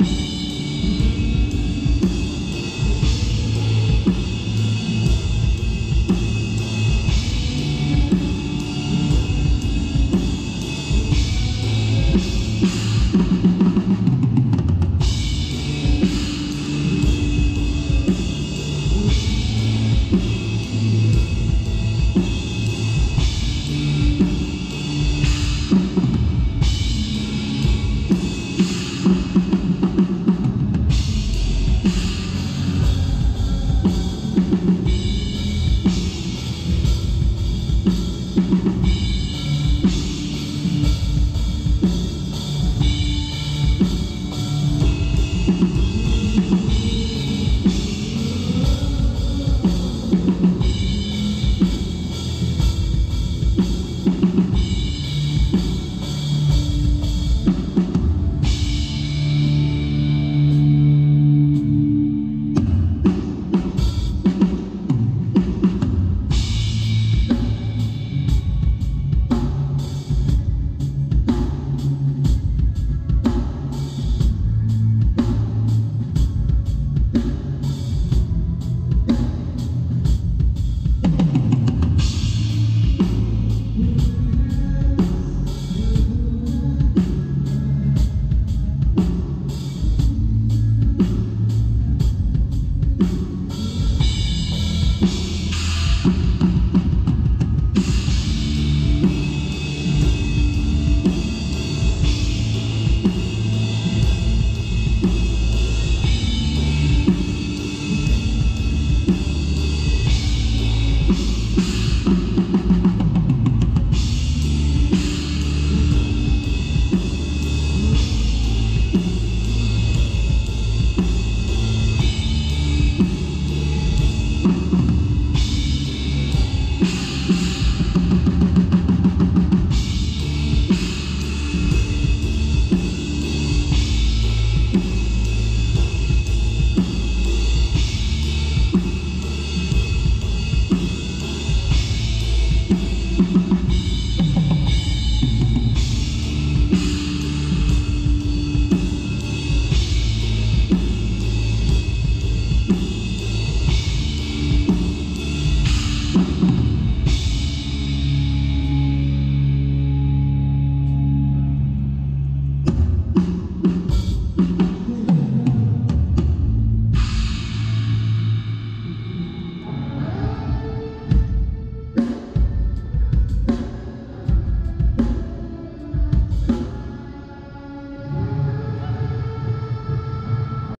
you. you